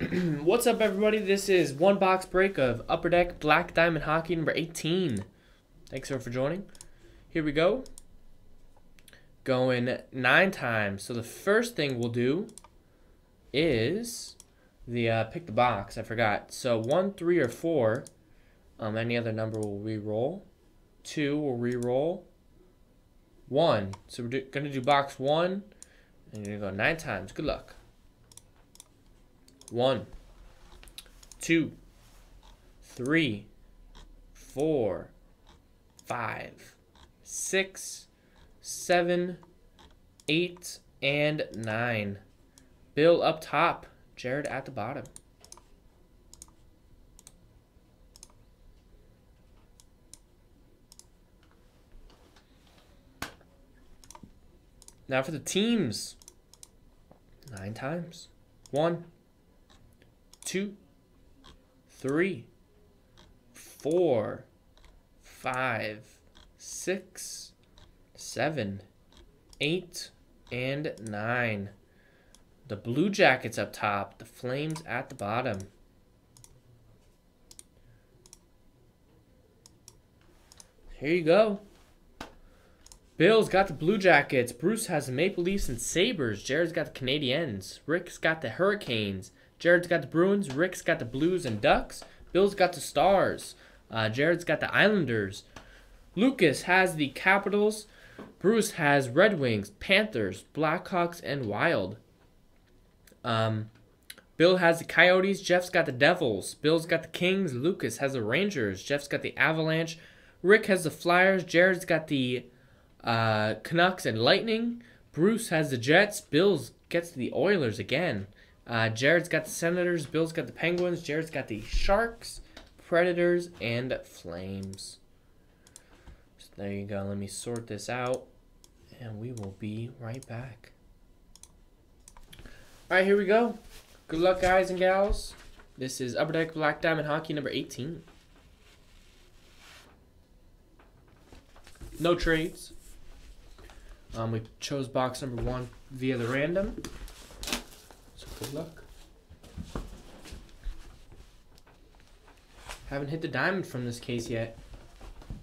What's up, everybody? This is one box break of Upper Deck Black Diamond Hockey number 18. Thanks everyone for joining. Here we go. Going nine times. So the first thing we'll do is the uh, pick the box. I forgot. So one, three, or four. Um, any other number will re-roll. Two will re-roll. One. So we're going to do box one. And you're going to go nine times. Good luck. One, two, three, four, five, six, seven, eight, and nine. Bill up top, Jared at the bottom. Now for the teams. Nine times. One, two, three, four, five, six, seven, eight, and nine. The Blue Jackets up top, the Flames at the bottom. Here you go. Bill's got the Blue Jackets. Bruce has the Maple Leafs and Sabres. Jared's got the Canadiens. Rick's got the Hurricanes. Jared's got the Bruins. Rick's got the Blues and Ducks. Bill's got the Stars. Uh, Jared's got the Islanders. Lucas has the Capitals. Bruce has Red Wings, Panthers, Blackhawks, and Wild. Um, Bill has the Coyotes. Jeff's got the Devils. Bill's got the Kings. Lucas has the Rangers. Jeff's got the Avalanche. Rick has the Flyers. Jared's got the uh, Canucks and Lightning. Bruce has the Jets. Bill's gets the Oilers again. Uh, Jared's got the Senators. Bill's got the Penguins. Jared's got the Sharks, Predators, and Flames. So there you go. Let me sort this out, and we will be right back. All right, here we go. Good luck, guys and gals. This is Upper Deck Black Diamond Hockey number 18. No trades. Um, we chose box number one via the random. Good luck. Haven't hit the diamond from this case yet.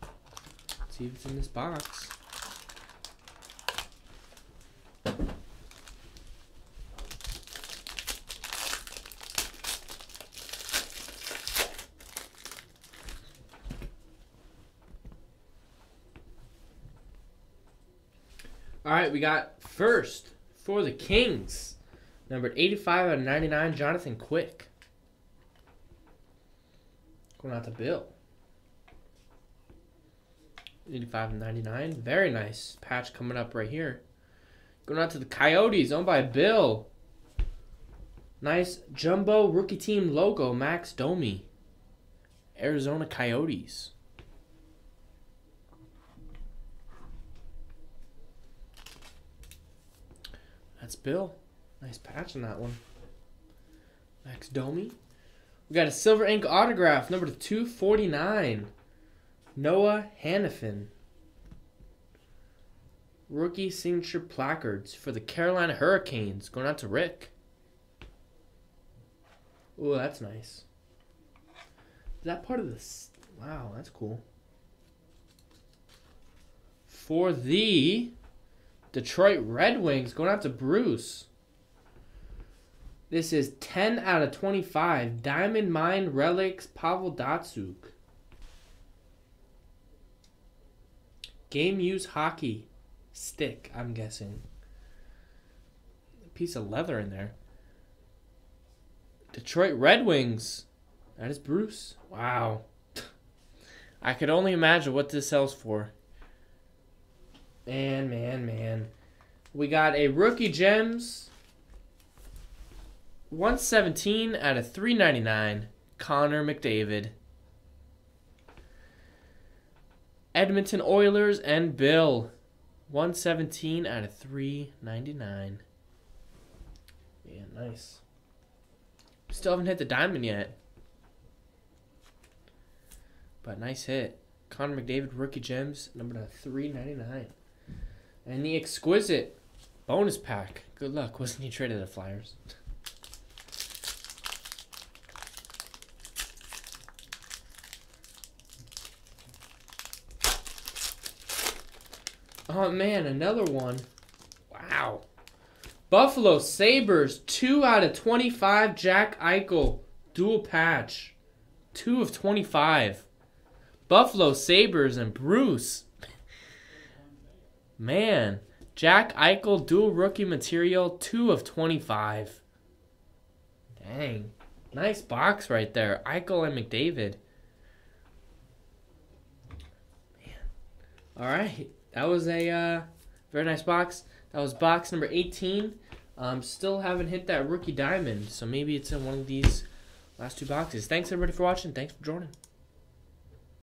Let's see if it's in this box. All right, we got first for the Kings, numbered 85 out of 99, Jonathan Quick. Going out to Bill. 85 and 99. Very nice patch coming up right here. Going out to the Coyotes, owned by Bill. Nice jumbo rookie team logo, Max Domi. Arizona Coyotes. That's Bill. Nice patch on that one. Max Domi. We got a silver ink autograph, number 249. Noah Hanifin. Rookie signature placards for the Carolina Hurricanes. Going out to Rick. Oh, that's nice. Is that part of this? Wow, that's cool. For the Detroit Red Wings, going out to Bruce. This is 10 out of 25. Diamond Mine Relics Pavel Datsyuk. Game use hockey stick, I'm guessing. A piece of leather in there. Detroit Red Wings. That is Bruce. Wow. I could only imagine what this sells for. Man, man, man. We got a rookie gems 117 out of 399. Connor McDavid. Edmonton Oilers and Bill. 117 out of 399. Yeah, nice. Still haven't hit the diamond yet. But nice hit. Connor McDavid rookie gems number to 399. And the exquisite bonus pack. Good luck. Wasn't he traded to the Flyers? Oh man, another one. Wow. Buffalo Sabres, 2 out of 25. Jack Eichel, dual patch. 2 of 25. Buffalo Sabres and Bruce. Man. Jack Eichel, dual rookie material, 2 of 25. Dang. Nice box right there. Eichel and McDavid. Man. All right, that was a uh, very nice box. That was box number 18. Um, still haven't hit that rookie diamond, so maybe it's in one of these last two boxes. Thanks everybody for watching. Thanks for joining.